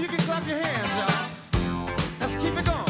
you can clap your hands, y'all. Let's keep it going.